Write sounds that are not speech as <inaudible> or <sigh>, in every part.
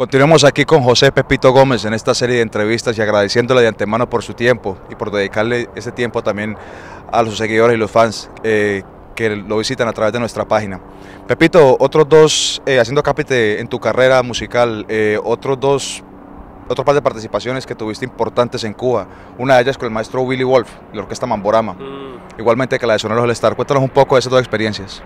Continuamos aquí con José Pepito Gómez en esta serie de entrevistas y agradeciéndole de antemano por su tiempo y por dedicarle ese tiempo también a los seguidores y los fans eh, que lo visitan a través de nuestra página. Pepito, otros dos, eh, haciendo capite en tu carrera musical, eh, otros dos, otro par de participaciones que tuviste importantes en Cuba. Una de ellas con el maestro Willy Wolf, la orquesta Mamborama, mm. igualmente que la de Soneros del Star. Cuéntanos un poco de esas dos experiencias.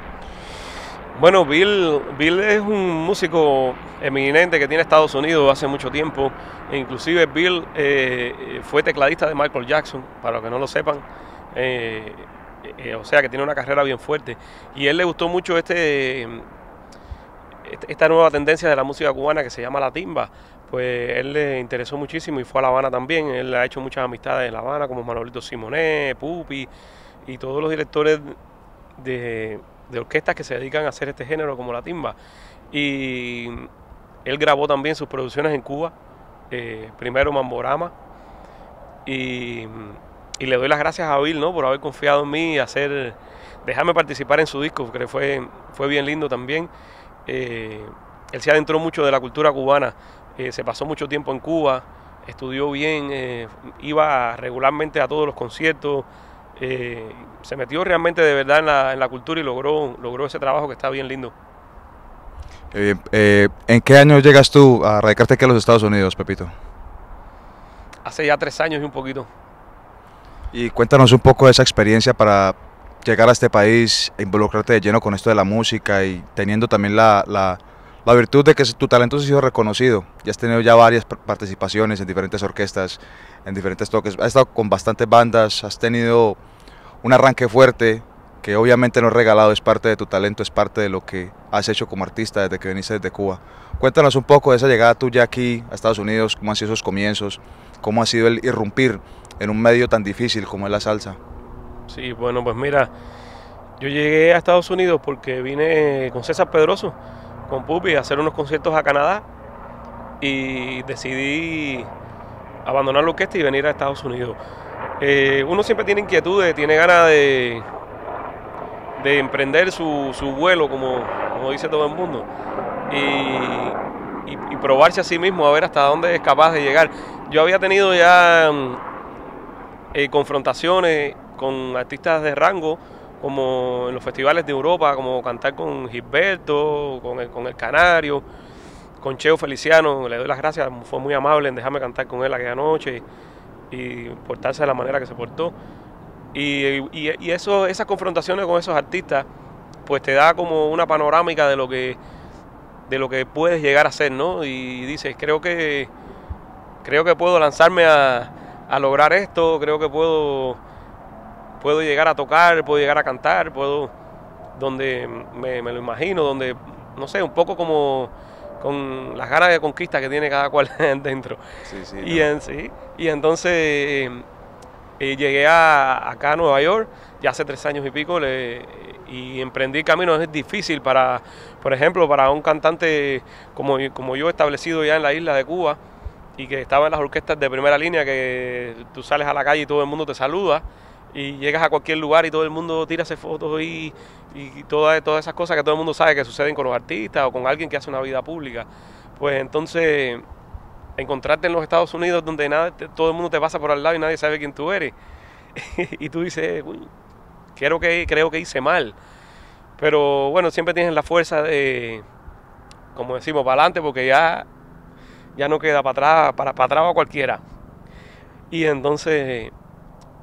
Bueno, Bill, Bill es un músico eminente que tiene Estados Unidos hace mucho tiempo. Inclusive Bill eh, fue tecladista de Michael Jackson, para los que no lo sepan. Eh, eh, o sea que tiene una carrera bien fuerte. Y él le gustó mucho este, este, esta nueva tendencia de la música cubana que se llama la timba. Pues él le interesó muchísimo y fue a La Habana también. Él ha hecho muchas amistades en La Habana, como Manolito Simonet, Pupi y todos los directores de de orquestas que se dedican a hacer este género como la timba. Y él grabó también sus producciones en Cuba, eh, primero Mamborama, y, le doy las gracias a Bill ¿no? por haber confiado en mí y hacer, dejarme participar en su disco, que fue, fue bien lindo también. Eh, él se adentró mucho de la cultura cubana, eh, se pasó mucho tiempo en Cuba, estudió bien, iba regularmente a todos los conciertos, eh, se metió realmente de verdad en la, cultura y logró, logró ese trabajo que está bien lindo. Eh, ¿En qué año llegas tú a radicarte aquí a los Estados Unidos, Pepito? Hace ya tres años y un poquito. Y cuéntanos un poco de esa experiencia para llegar a este país e involucrarte de lleno con esto de la música y teniendo también la, la, la virtud de que tu talento ha sido reconocido. Ya has tenido ya varias participaciones en diferentes orquestas, en diferentes toques. Has estado con bastantes bandas, has tenido un arranque fuerte que obviamente no es regalado, es parte de tu talento, es parte de lo que has hecho como artista desde que viniste desde Cuba. Cuéntanos un poco de esa llegada tuya aquí a Estados Unidos, cómo han sido esos comienzos, cómo ha sido el irrumpir en un medio tan difícil como es la salsa. Sí, bueno, pues mira, yo llegué a Estados Unidos porque vine con César Pedroso con Pupi a hacer unos conciertos a Canadá y decidí abandonar la orquesta y venir a Estados Unidos. Eh, uno siempre tiene inquietudes, tiene ganas de, de emprender su, vuelo, como, como, dice todo el mundo, y, probarse a sí mismo a ver hasta dónde es capaz de llegar. Yo había tenido ya mm, eh, confrontaciones con artistas de rango, como en los festivales de Europa, como cantar con Gilberto, con el, con el Canario, con Cheo Feliciano, le doy las gracias, fue muy amable en dejarme cantar con él aquella noche y portarse de la manera que se portó. Y, y, eso, esas confrontaciones con esos artistas, pues te da como una panorámica de lo que de lo que puedes llegar a ser, ¿no? Y dices, creo que creo que puedo lanzarme a, a lograr esto, creo que puedo puedo llegar a tocar, puedo llegar a cantar, puedo, donde me, lo imagino, donde, no sé, un poco como con las ganas de conquista que tiene cada cual <laughs> dentro. y, en, sí, y entonces eh, llegué a, acá a Nueva York, ya hace tres años y pico, y emprendí caminos. Es difícil para, por ejemplo, para un cantante como, como yo, establecido ya en la isla de Cuba, y que estaba en las orquestas de primera línea, que tú sales a la calle y todo el mundo te saluda y llegas a cualquier lugar y todo el mundo tira fotos y, y todas, todas esas cosas que todo el mundo sabe que suceden con los artistas o con alguien que hace una vida pública. Pues entonces encontrarte en los Estados Unidos donde nada, todo el mundo te pasa por al lado y nadie sabe quién tú eres. <laughs> y tú dices, creo que, creo que hice mal. Pero bueno, siempre tienes la fuerza de, como decimos, para adelante porque ya, ya no queda para atrás, para, para atrás a cualquiera. Y entonces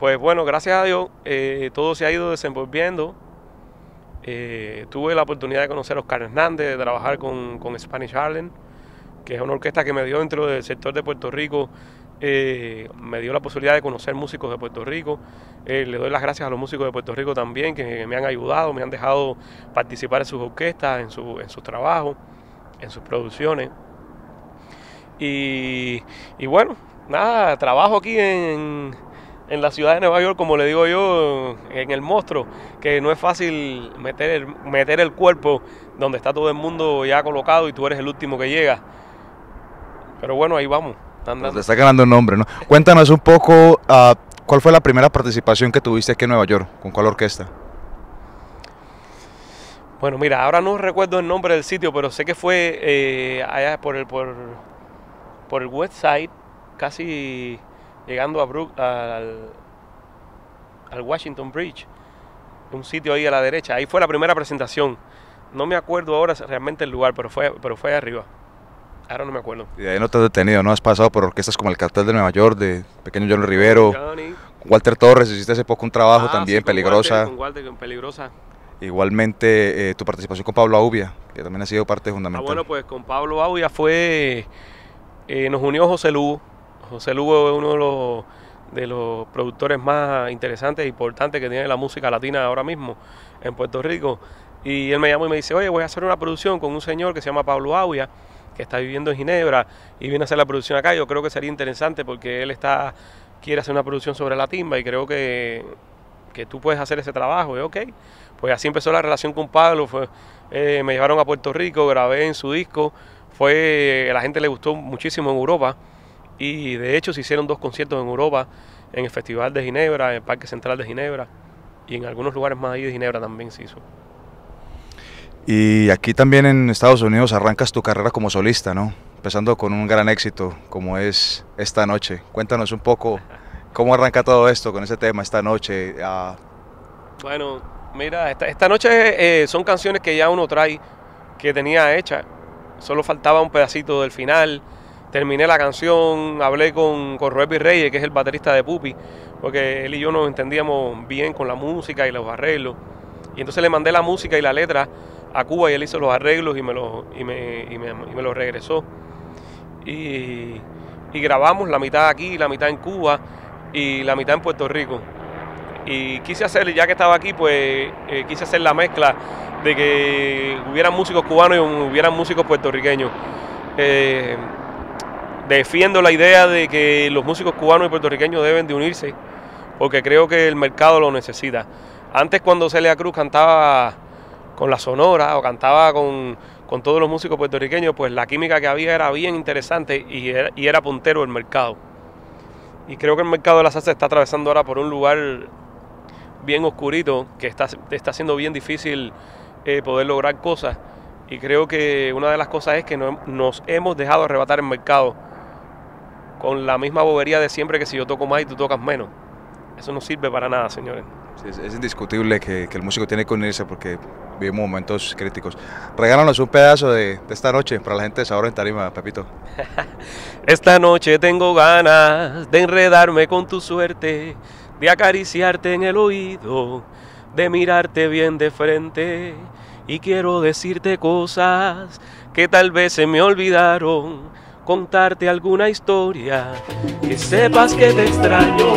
pues bueno, gracias a Dios eh, todo se ha ido desenvolviendo. Eh, tuve la oportunidad de conocer a Oscar Hernández, de trabajar con, Spanish Harlem, que es una orquesta que me dio dentro del sector de Puerto Rico, eh, me dio la posibilidad de conocer músicos de Puerto Rico. le doy las gracias a los músicos de Puerto Rico también, que me han ayudado, me han dejado participar en sus orquestas, en, su, en sus trabajos, en sus producciones. Y, y bueno, nada, trabajo aquí en en la ciudad de Nueva York, como le digo yo, en el monstruo, que no es fácil meter el, meter el cuerpo donde está todo el mundo ya colocado y tú eres el último que llega. Pero bueno, ahí vamos. Te está ganando el nombre, ¿no? Cuéntanos un poco, uh, ¿cuál fue la primera participación que tuviste aquí en Nueva York? ¿Con cuál orquesta? Bueno, mira, ahora no recuerdo el nombre del sitio, pero sé que fue eh, allá por el, por, por el West Side, casi llegando a Brook, al, al Washington Bridge, un sitio ahí a la derecha. Ahí fue la primera presentación. No me acuerdo ahora realmente el lugar, pero fue, pero fue arriba. Ahora no me acuerdo. Y de ahí no te has detenido, ¿no? Has pasado por orquestas como el Cartel de Nueva York, de Pequeño John Rivero, Johnny. Walter Torres, hiciste hace poco un trabajo Ah, también, sí, con Peligrosa. Walter, con Walter, con Peligrosa. Igualmente eh, tu participación con Pablo Aubia, que también ha sido parte Ah, fundamental. bueno, pues con Pablo Auya fue. eh, nos unió José Lugo. José Lugo es uno de los, de los productores más interesantes e importantes que tiene la música latina ahora mismo en Puerto Rico. Y él me llamó y me dice: Oye, voy a hacer una producción con un señor que se llama Pablo Auya, que está viviendo en Ginebra y viene a hacer la producción acá. Yo creo que sería interesante porque él está quiere hacer una producción sobre la timba y creo que, que tú puedes hacer ese trabajo. Y ok, pues así empezó la relación con Pablo. Eh, me llevaron a Puerto Rico, grabé en su disco. Fue, la gente le gustó muchísimo en Europa y de hecho se hicieron dos conciertos en Europa, en el Festival de Ginebra, en el Parque Central de Ginebra y en algunos lugares más ahí de Ginebra también se hizo. Y aquí también en Estados Unidos arrancas tu carrera como solista, ¿no? Empezando con un gran éxito como es Esta Noche. Cuéntanos un poco cómo arranca todo esto con ese tema, Esta Noche. Ah, Bueno, mira, esta, esta noche eh, son canciones que ya uno trae, que tenía hechas. Solo faltaba un pedacito del final. Terminé la canción, hablé con, con Roepi Reyes, que es el baterista de Pupi, porque él y yo nos entendíamos bien con la música y los arreglos. Y entonces le mandé la música y la letra a Cuba y él hizo los arreglos y me lo, y me, y me, y me lo regresó. Y, y grabamos la mitad aquí, la mitad en Cuba y la mitad en Puerto Rico. Y quise hacer, ya que estaba aquí, pues eh, quise hacer la mezcla de que hubieran músicos cubanos y hubieran músicos puertorriqueños. Eh, defiendo la idea de que los músicos cubanos y puertorriqueños deben de unirse, porque creo que el mercado lo necesita. Antes cuando Celia Cruz cantaba con la Sonora o cantaba con, con todos los músicos puertorriqueños, pues la química que había era bien interesante y era, y era puntero el mercado. Y creo que el mercado de la salsa está atravesando ahora por un lugar bien oscurito, que está, está siendo bien difícil eh, poder lograr cosas. Y creo que una de las cosas es que no- nos hemos dejado arrebatar el mercado con la misma bobería de siempre que si yo toco más y tú tocas menos. Eso no sirve para nada, señores. sí, es, es indiscutible que, que el músico tiene que unirse porque vivimos momentos críticos. Regálanos un pedazo de, de esta noche para la gente de Sabor en Tarima, Pepito. <laughs> Esta noche tengo ganas de enredarme con tu suerte, de acariciarte en el oído, de mirarte bien de frente. Y quiero decirte cosas que tal vez se me olvidaron, contarte alguna historia, que sepas que te extraño.